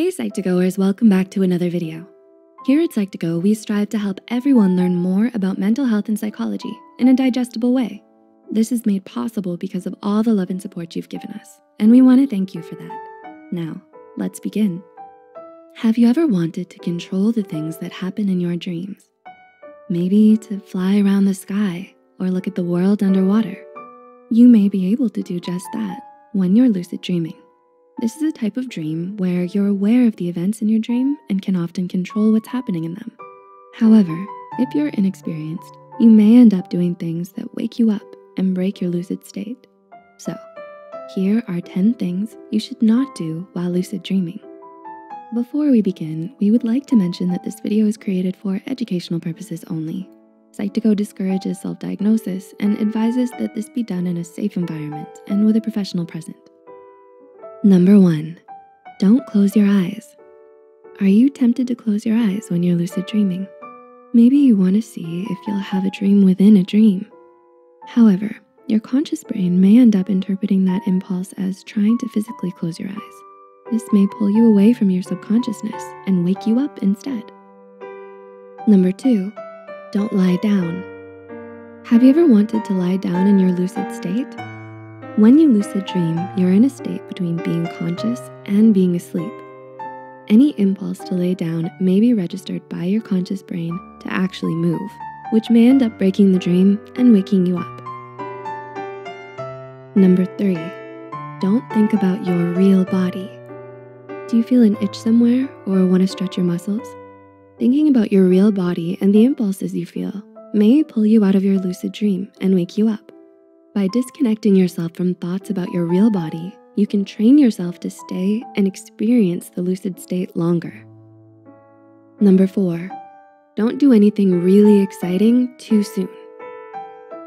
Hey Psych2Goers, welcome back to another video. Here at Psych2Go, we strive to help everyone learn more about mental health and psychology in a digestible way. This is made possible because of all the love and support you've given us, and we wanna thank you for that. Now, let's begin. Have you ever wanted to control the things that happen in your dreams? Maybe to fly around the sky or look at the world underwater. You may be able to do just that when you're lucid dreaming. This is a type of dream where you're aware of the events in your dream and can often control what's happening in them. However, if you're inexperienced, you may end up doing things that wake you up and break your lucid state. So here are 10 things you should not do while lucid dreaming. Before we begin, we would like to mention that this video is created for educational purposes only. Psych2Go discourages self-diagnosis and advises that this be done in a safe environment and with a professional present. Number one, don't close your eyes. Are you tempted to close your eyes when you're lucid dreaming? Maybe you wanna see if you'll have a dream within a dream. However, your conscious brain may end up interpreting that impulse as trying to physically close your eyes. This may pull you away from your subconsciousness and wake you up instead. Number two, don't lie down. Have you ever wanted to lie down in your lucid state? When you lucid dream, you're in a state between being conscious and being asleep. Any impulse to lay down may be registered by your conscious brain to actually move, which may end up breaking the dream and waking you up. Number three, don't think about your real body. Do you feel an itch somewhere or wanna stretch your muscles? Thinking about your real body and the impulses you feel may pull you out of your lucid dream and wake you up. By disconnecting yourself from thoughts about your real body, you can train yourself to stay and experience the lucid state longer. Number four, don't do anything really exciting too soon.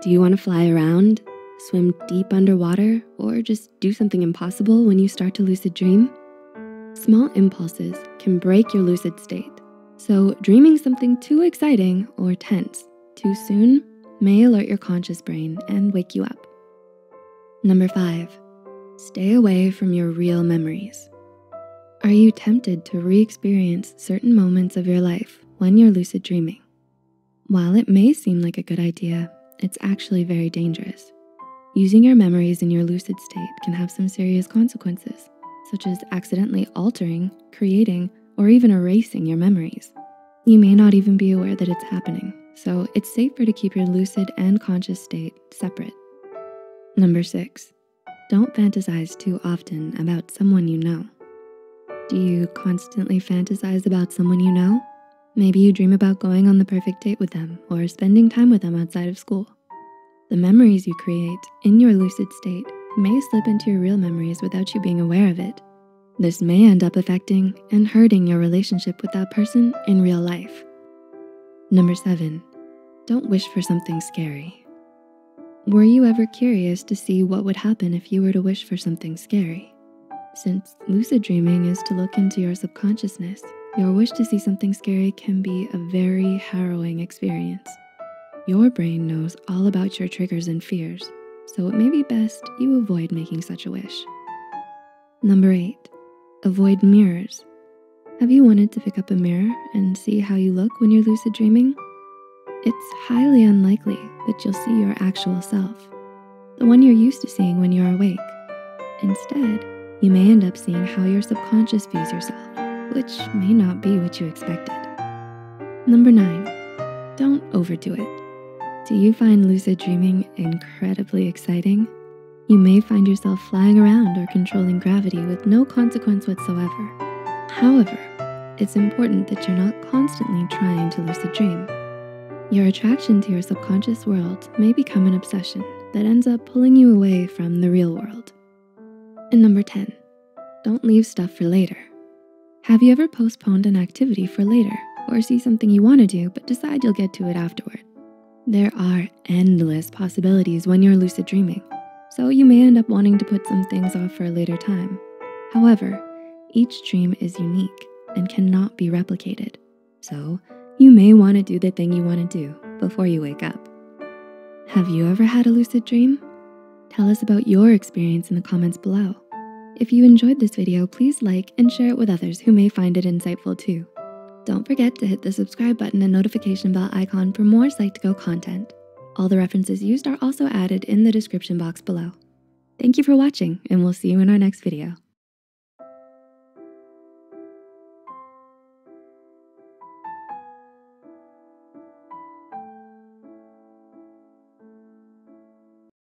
Do you wanna fly around, swim deep underwater, or just do something impossible when you start to lucid dream? Small impulses can break your lucid state. So dreaming something too exciting or tense too soon may alert your conscious brain and wake you up. Number five, stay away from your real memories. Are you tempted to re-experience certain moments of your life when you're lucid dreaming? While it may seem like a good idea, it's actually very dangerous. Using your memories in your lucid state can have some serious consequences, such as accidentally altering, creating, or even erasing your memories. You may not even be aware that it's happening so it's safer to keep your lucid and conscious state separate. Number six, don't fantasize too often about someone you know. Do you constantly fantasize about someone you know? Maybe you dream about going on the perfect date with them or spending time with them outside of school. The memories you create in your lucid state may slip into your real memories without you being aware of it. This may end up affecting and hurting your relationship with that person in real life. Number seven, don't wish for something scary. Were you ever curious to see what would happen if you were to wish for something scary? Since lucid dreaming is to look into your subconsciousness, your wish to see something scary can be a very harrowing experience. Your brain knows all about your triggers and fears, so it may be best you avoid making such a wish. Number eight, avoid mirrors. Have you wanted to pick up a mirror and see how you look when you're lucid dreaming? It's highly unlikely that you'll see your actual self, the one you're used to seeing when you're awake. Instead, you may end up seeing how your subconscious views yourself, which may not be what you expected. Number nine, don't overdo it. Do you find lucid dreaming incredibly exciting? You may find yourself flying around or controlling gravity with no consequence whatsoever. However, it's important that you're not constantly trying to lucid dream. Your attraction to your subconscious world may become an obsession that ends up pulling you away from the real world. And number 10, don't leave stuff for later. Have you ever postponed an activity for later or see something you wanna do but decide you'll get to it afterward? There are endless possibilities when you're lucid dreaming, so you may end up wanting to put some things off for a later time. However, each dream is unique and cannot be replicated. So you may wanna do the thing you wanna do before you wake up. Have you ever had a lucid dream? Tell us about your experience in the comments below. If you enjoyed this video, please like and share it with others who may find it insightful too. Don't forget to hit the subscribe button and notification bell icon for more Psych2Go content. All the references used are also added in the description box below. Thank you for watching and we'll see you in our next video.